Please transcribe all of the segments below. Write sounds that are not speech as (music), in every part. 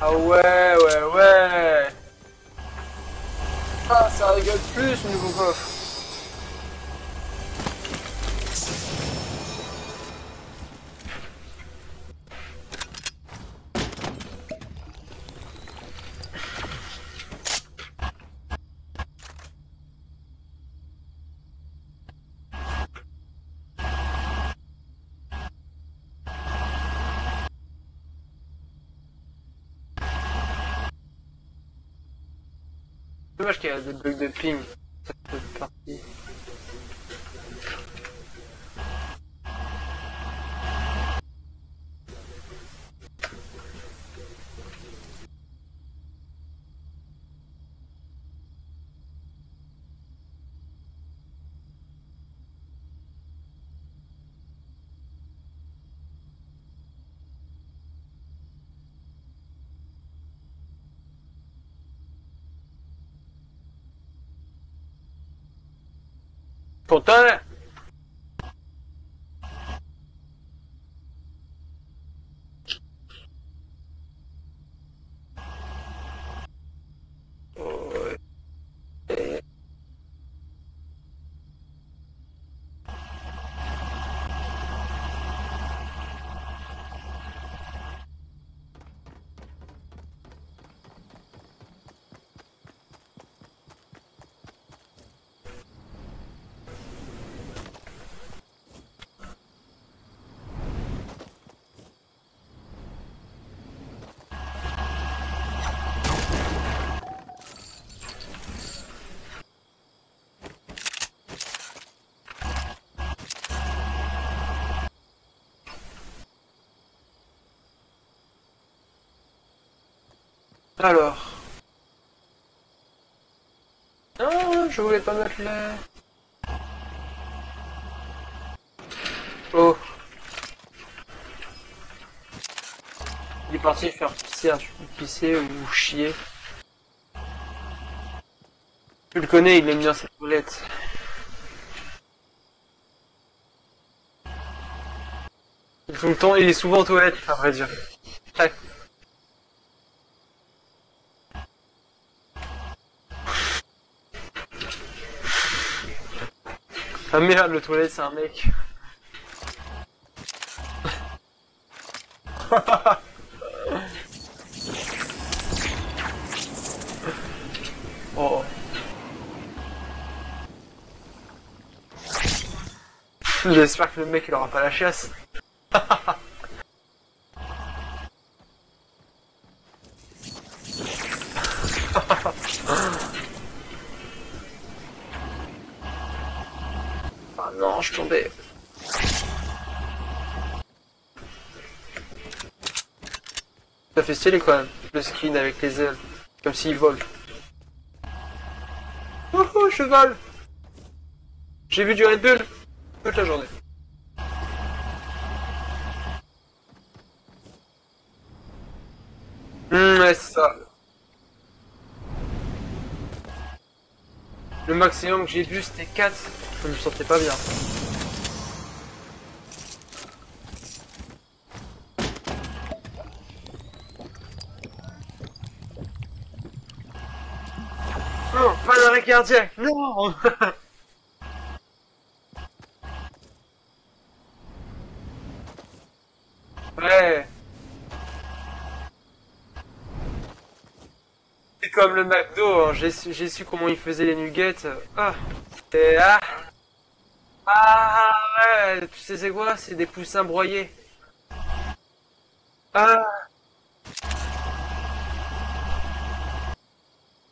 Ah ouais, ouais, ouais. Ah, ça rigole plus, nouveau coffre. Dommage qu'il y a des bugs de ping. Ça peut partir. Fontana né? Alors. Non, je voulais pas mettre là. Oh. Il est parti faire pisser, pisser ou chier. Tu le connais, il aime bien cette toilette. Tout le temps, il est souvent en toilette, à vrai dire. Ouais. Ah merde, le toilette c'est un mec. (laughs) oh. J'espère que le mec il aura pas la chasse. (laughs) Ça fait stylé quand même, le skin avec les ailes. Comme s'il vole. Oh, oh, vole J'ai vu du Red Bull toute la journée. Ouais, c'est ça. Le maximum que j'ai vu c'était 4. Je me sentais pas bien. Non, (laughs) Ouais C'est comme le McDo, hein. j'ai su, su, comment ils faisaient les nuggets. Ah, et ah, ah ouais, tu sais c'est quoi? C'est des poussins broyés. Ah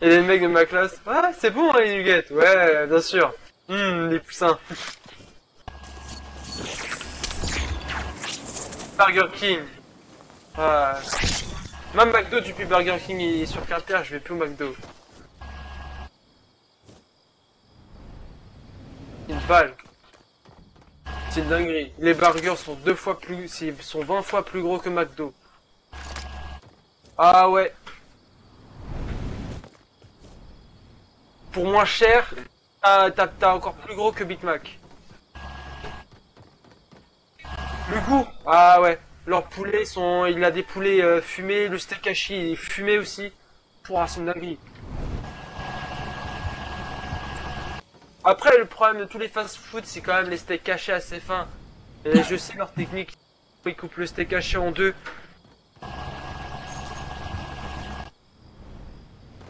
Et les mecs de ma classe, ah c'est bon hein, les nuggets, ouais, bien sûr. Hum, les poussins. Burger King. Ah. Même McDo depuis Burger King est sur Quimper, je vais plus au McDo. Une balle. C'est dinguerie. Les burgers sont deux fois plus, sont 20 fois plus gros que McDo. Ah ouais. Pour moins cher, t'as encore plus gros que Big Mac. Le goût Ah ouais. leurs poulets sont, il a des poulets euh, fumés, le steak haché est fumé aussi. Pour une dinguerie. Après, le problème de tous les fast-food, c'est quand même les steaks cachés assez fins. Je sais leur technique. Ils coupent le steak haché en deux.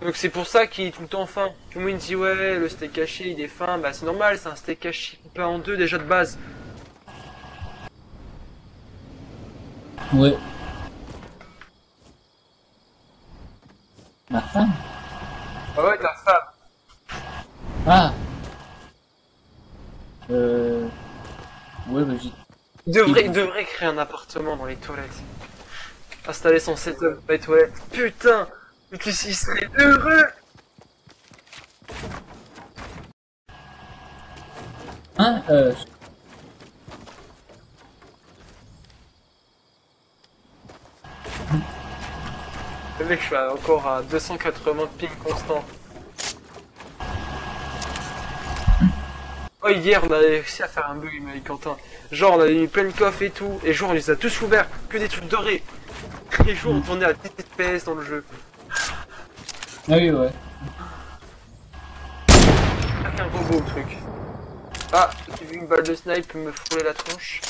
Donc c'est pour ça qu'il est tout le temps fin. Tout le monde dit ouais, le steak haché il est fin. Bah c'est normal, c'est un steak haché coupé en deux déjà de base. Ouais. Ma femme Ah ouais, ta femme. Ah Euh... Ouais, bah j'ai... Il devrait, il devrait créer un appartement dans les toilettes. Installer son setup dans les toilettes. Putain Mais tu il serait heureux Hein Euh... Le mec, je suis encore à 280 de ping constant. Oh, hier, on a réussi à faire un bug, il m'a dit Quentin. Genre, on avait mis plein de coffres et tout, et genre, on les a tous ouverts, que des trucs dorés. Et jour, on tournait à 10 FPS dans le jeu. Ah oui, ouais. Avec un robot, le truc. Ah, j'ai vu une balle de snipe me frôler la tronche.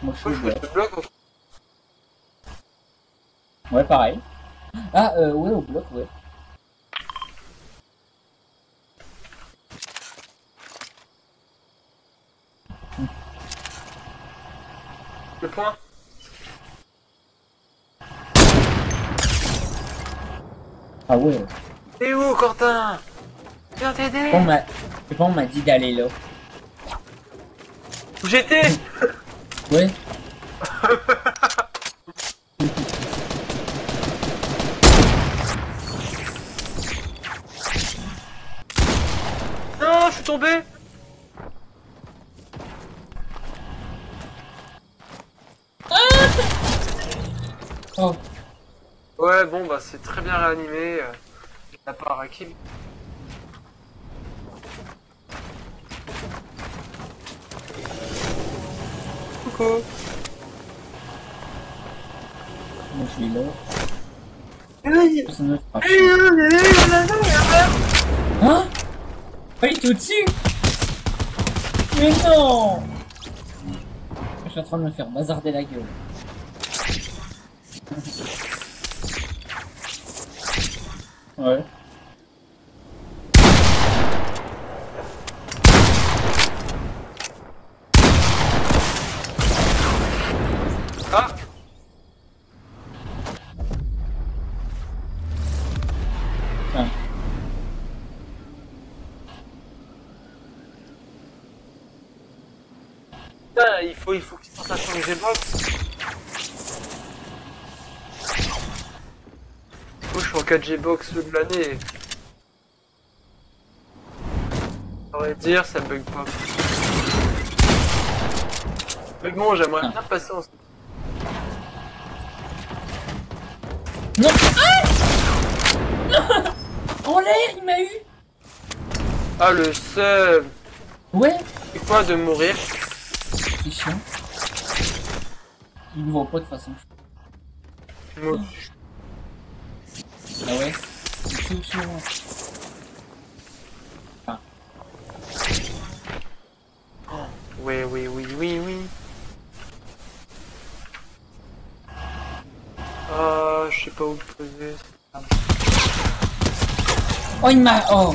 Moi, je je bloque. Ouais, pareil. Ah, euh, ouais, au bloc, ouais. Le point. Ah ouais. T'es où, Quentin? Viens t'aider On m'a... On m'a dit d'aller là. Où j'étais? Ouais. (laughs) Oh. Ouais, bon, bah c'est très bien réanimé. euh, la part Hakim. Coucou Moi, je suis là. Frappe. Hein? Ah, il est au-dessus Mais non Je suis en train de me faire bazarder la gueule. Ouais. Ah Ah. Putain, il faut, il faut qu'il sorte la 5G box. Moi, je suis en 4G box de l'année. À vrai dire, ça bug pas. Mais bon, j'aimerais bien passer en... Non Ah En l'air, il m'a eu Ah, le seul... Ouais C'est quoi de mourir? C'est chiant. Il me voit pas de toute façon. Moi, Ah ouais C'est chiant. Oui, oui, oui, oui, oui. Ah, je sais pas où le poser. Oh, il m'a... Oh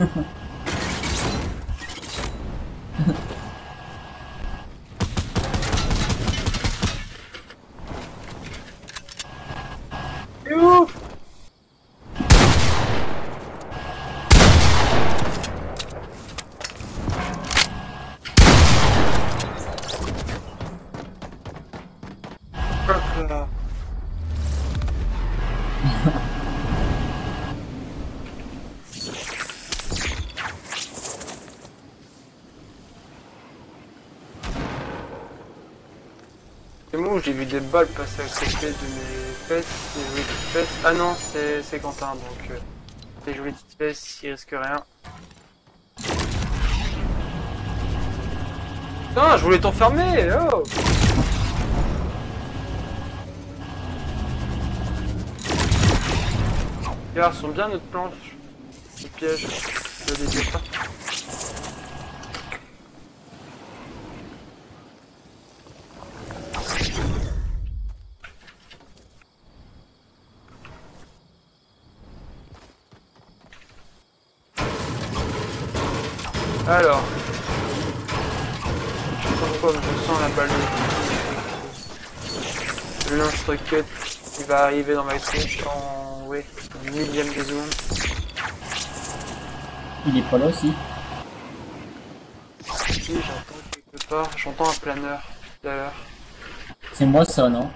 (laughs) C'est (laughs) où Hop là. C'est moi où j'ai vu des balles passer à côté de mes fesses. Ah non, c'est Quentin, donc euh, les jolies petites fesses, il risque rien. Non, je voulais t'enfermer, oh Regarde, sont bien notre planche. Le piège. Je le débute pas. Alors. Je sais pas pourquoi je sens la balle de... Le lance-roquette qui va arriver dans ma tronche en... Oui, du millième de seconde. Il est pas là aussi. Si, j'entends quelque part. J'entends un planeur tout à l'heure. C'est moi ça, non?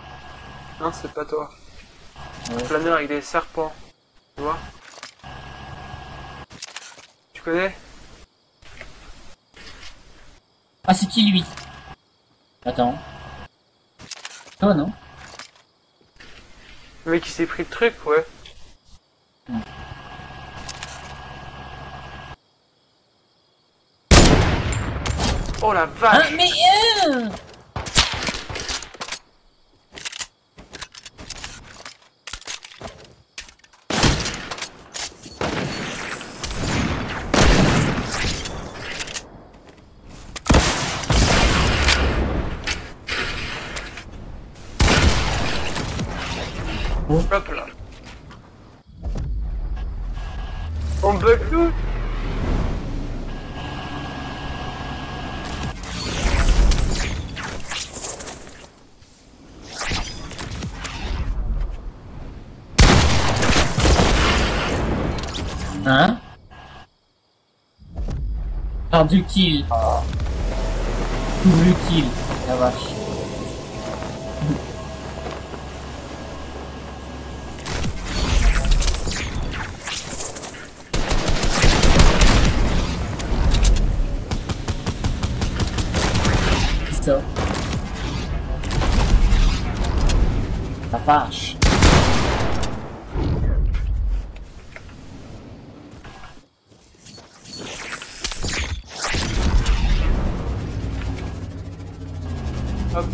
Non, c'est pas toi. Ouais. Un planeur avec des serpents. Tu vois? Tu connais? Ah, c'est qui lui? Attends. Toi, non? Le mec qui s'est pris le truc, ouais. Oh la Ah, vache mais euh Hop là. On bug tout Hein Par du kill. Double kill. La vache. Hop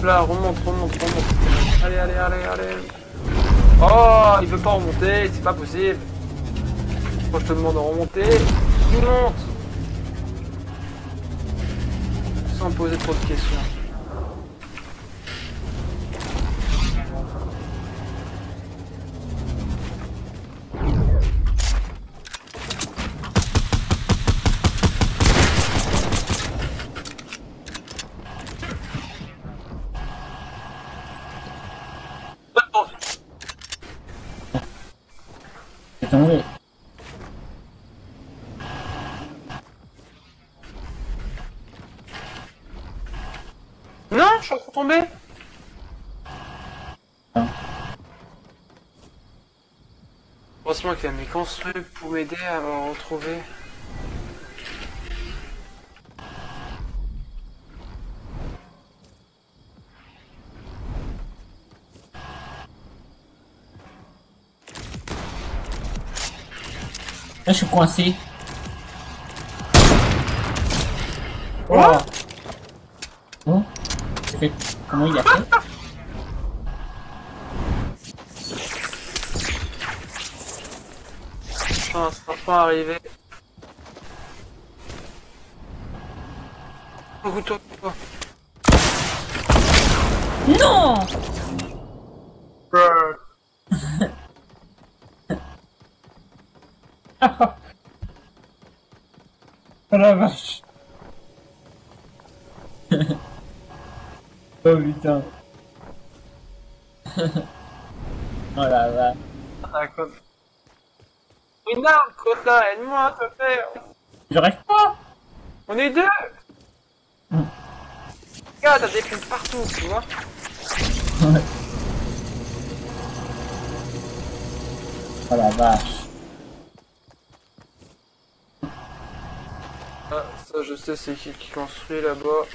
là, remonte, remonte, remonte. Allez, allez, allez, allez. Oh, il veut pas remonter, c'est pas possible. Quand je te demande de remonter, tu montes. Sans poser trop de questions. Non, je suis encore tombé. Ah. Heureusement qu'il y a mes construits pour m'aider à me retrouver. Je suis coincé. Oh fait- Comment il a fait? Oh, couteau, couteau. Non (laughs) Oh la vache. (laughs) Oh putain. (laughs) Oh la vache. Arme, Quentin, aide-moi, te faire. Je rêve pas. On est deux. Regarde, t'as des plumes partout, tu vois. Ouais. Oh la vache Ah, ça je sais c'est qui construit là-bas.